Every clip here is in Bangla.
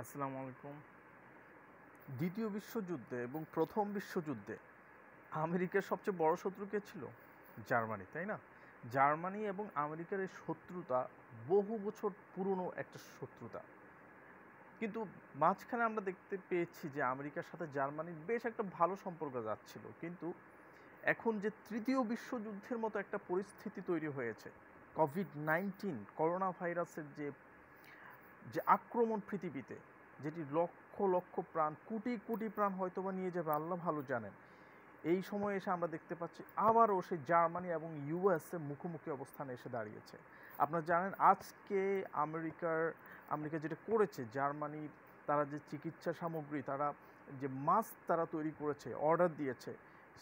আসসালামু আলাইকুম। দ্বিতীয় বিশ্বযুদ্ধে এবং প্রথম বিশ্বযুদ্ধে আমেরিকার সবচেয়ে বড় শত্রু কে ছিল? জার্মানি, তাই না? জার্মানি এবং আমেরিকার এই শত্রুতা বহু বছর পুরনো একটা শত্রুতা। কিন্তু মাঝখানে আমরা দেখতে পেয়েছি যে আমেরিকার সাথে জার্মানির বেশ একটা ভালো সম্পর্ক যাচ্ছিল। কিন্তু এখন যে তৃতীয় বিশ্বযুদ্ধের মতো একটা পরিস্থিতি তৈরি হয়েছে কোভিড নাইন্টিন করোনা ভাইরাসের যে যে আক্রমণ পৃথিবীতে, যেটি লক্ষ লক্ষ প্রাণ, কোটি কোটি প্রাণ হয়তো বা নিয়ে যাবে, আল্লাহ ভালো জানেন। এই সময় এসে আমরা দেখতে পাচ্ছি আবারও সে জার্মানি এবং ইউএসএ মুখোমুখি অবস্থানে এসে দাঁড়িয়েছে। আপনারা জানেন, আজকে আমেরিকার, আমেরিকা যেটা করেছে জার্মানির তারা যে চিকিৎসা সামগ্রী, তারা যে মাস্ক তারা তৈরি করেছে, অর্ডার দিয়েছে,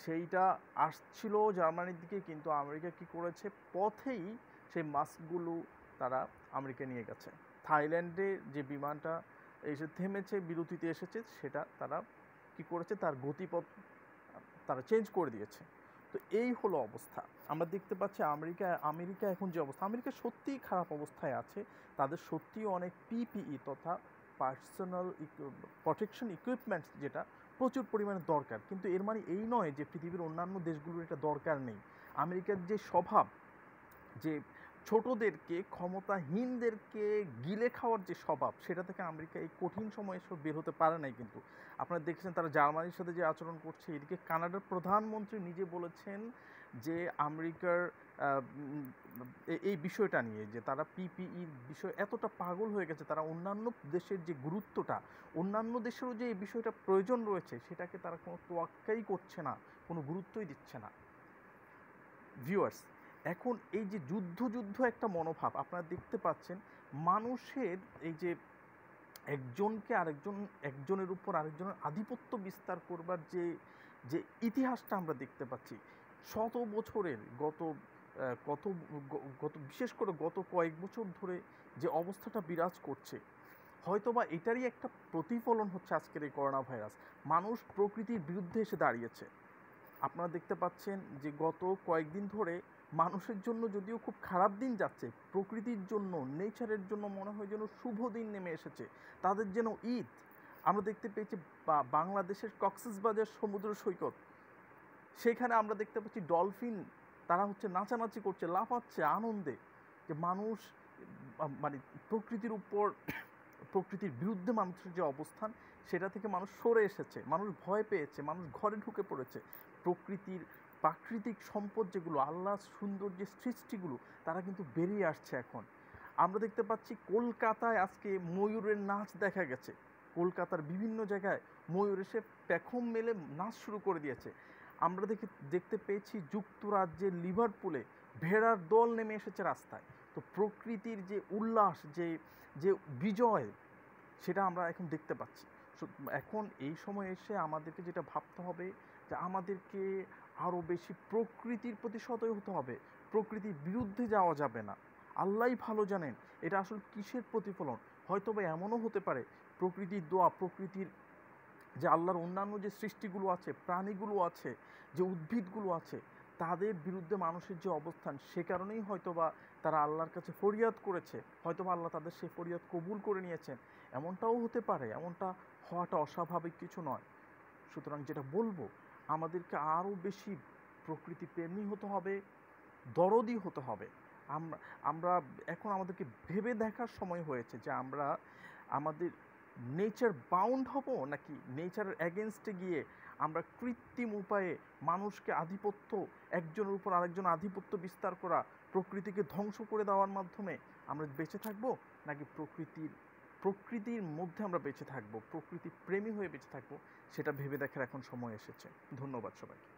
সেইটা আসছিল জার্মানির দিকে, কিন্তু আমেরিকা কি করেছে? পথেই সেই মাস্কগুলো তারা আমেরিকা নিয়ে গেছে। থাইল্যান্ডে যে বিমানটা এসে থেমেছে, বিরতিতে এসেছে, সেটা তারা কি করেছে? তার গতিপথ তারা চেঞ্জ করে দিয়েছে। তো এই হলো অবস্থা। আমরা দেখতে পাচ্ছি আমেরিকা আমেরিকা এখন যে অবস্থা, আমেরিকা সত্যিই খারাপ অবস্থায় আছে। তাদের সত্যিই অনেক পিপিই তথা পার্সোনাল প্রোটেকশন ইকুইপমেন্টস যেটা প্রচুর পরিমাণে দরকার। কিন্তু এর মানে এই নয় যে পৃথিবীর অন্যান্য দেশগুলোর এটা দরকার নেই। আমেরিকার যে স্বভাব, যে ছোটদেরকে, ক্ষমতাহীনদেরকে গিলে খাওয়ার যে স্বভাব, সেটা থেকে আমেরিকা এই কঠিন সময়ে এসব বের হতে পারে নাই কিন্তু। আপনারা দেখেছেন তারা জার্মানির সাথে যে আচরণ করছে, এদিকে কানাডার প্রধানমন্ত্রী নিজে বলেছেন যে আমেরিকার এই বিষয়টা নিয়ে যে তারা পিপিইর বিষয় এতটা পাগল হয়ে গেছে, তারা অন্যান্য দেশের যে গুরুত্বটা, অন্যান্য দেশেরও যে এই বিষয়টা প্রয়োজন রয়েছে, সেটাকে তারা কোনো তোয়াক্কাই করছে না, কোনো গুরুত্বই দিচ্ছে না। ভিউয়ার্স এখন এই যে যুদ্ধ যুদ্ধ একটা মনোভাব, আপনারা দেখতে পাচ্ছেন, মানুষের এই যে একজনকে আরেকজন, একজনের উপর আরেকজনের আধিপত্য বিস্তার করবার যে যে ইতিহাসটা আমরা দেখতে পাচ্ছি, শত বছরের গত কত গত, বিশেষ করে গত কয়েক বছর ধরে যে অবস্থাটা বিরাজ করছে, হয়তোবা এটারই একটা প্রতিফলন হচ্ছে আজকের এই করোনা ভাইরাস মানুষ প্রকৃতির বিরুদ্ধে এসে দাঁড়িয়েছে। আপনারা দেখতে পাচ্ছেন যে গত কয়েকদিন ধরে মানুষের জন্য যদিও খুব খারাপ দিন যাচ্ছে, প্রকৃতির জন্য, নেচারের জন্য মনে হয় যেন শুভ দিন নেমে এসেছে। তাদের যেন ঈদ। আমরা দেখতে পেয়েছি বাংলাদেশের কক্সবাজার সমুদ্র সৈকত। সেখানে আমরা দেখতে পাচ্ছি ডলফিন, তারা হচ্ছে নাচানাচি করছে, লাফাচ্ছে আনন্দে। যে মানুষ মানে প্রকৃতির উপর, প্রকৃতির বিরুদ্ধে মানুষের যে অবস্থান, সেটা থেকে মানুষ সরে এসেছে। মানুষ ভয় পেয়েছে, মানুষ ঘরে ঢুকে পড়েছে। প্রকৃতির প্রাকৃতিক সম্পদ যেগুলো আল্লাহ সুন্দর যে সৃষ্টিগুলো, তারা কিন্তু বেরিয়ে আসছে এখন। আমরা দেখতে পাচ্ছি কলকাতায় আজকে ময়ূরের নাচ দেখা গেছে। কলকাতার বিভিন্ন জায়গায় ময়ূর এসে পেখম মেলে নাচ শুরু করে দিয়েছে। আমরা দেখে, দেখতে পেয়েছি যুক্তরাজ্যের লিভারপুলে ভেড়ার দল নেমে এসেছে রাস্তায়। তো প্রকৃতির যে উল্লাস, যে যে বিজয়, সেটা আমরা এখন দেখতে পাচ্ছি। এখন এই সময় এসে আমাদেরকে যেটা ভাবতে হবে যে আমাদেরকে আরও বেশি প্রকৃতির প্রতি সতর্ক হতে হবে। প্রকৃতির বিরুদ্ধে যাওয়া যাবে না। আল্লাহ ভালো জানেন, এটা আসলে কিসের প্রতিফলন? হয়তো বা এমনও হতে পারে, প্রকৃতির দোয়া, প্রকৃতির যে আল্লাহর অন্যান্য যে সৃষ্টিগুলো আছে, প্রাণীগুলো আছে, যে উদ্ভিদগুলো আছে, তাদের বিরুদ্ধে মানুষের যে অবস্থান, সে কারণেই হয়তোবা তারা আল্লাহর কাছে ফরিয়াদ করেছে। হয়তোবা আল্লাহ তাদের সেই ফরিয়াদ কবুল করে নিয়েছেন। এমনটাও হতে পারে, এমনটা হওয়াটা অস্বাভাবিক কিছু নয়। সুতরাং যেটা বলব আমাদেরকে আরও বেশি প্রকৃতি প্রেমী হতে হবে, দরদি হতে হবে। আমরা আমরা এখন আমাদেরকে ভেবে দেখার সময় হয়েছে যে আমরা আমাদের নেচার বাউন্ড হব নাকি নেচারের অ্যাগেনস্টে গিয়ে আমরা কৃত্রিম উপায়ে মানুষকে আধিপত্য, একজনের উপর আরেকজন আধিপত্য বিস্তার করা, প্রকৃতিকে ধ্বংস করে দেওয়ার মাধ্যমে আমরা বেঁচে থাকব নাকি প্রকৃতির প্রকৃতির মধ্যে আমরা বেঁচে থাকব, প্রকৃতি প্রেমী হয়ে বেঁচে থাকব, সেটা ভেবে দেখার এখন সময় এসেছে। ধন্যবাদ সবাইকে।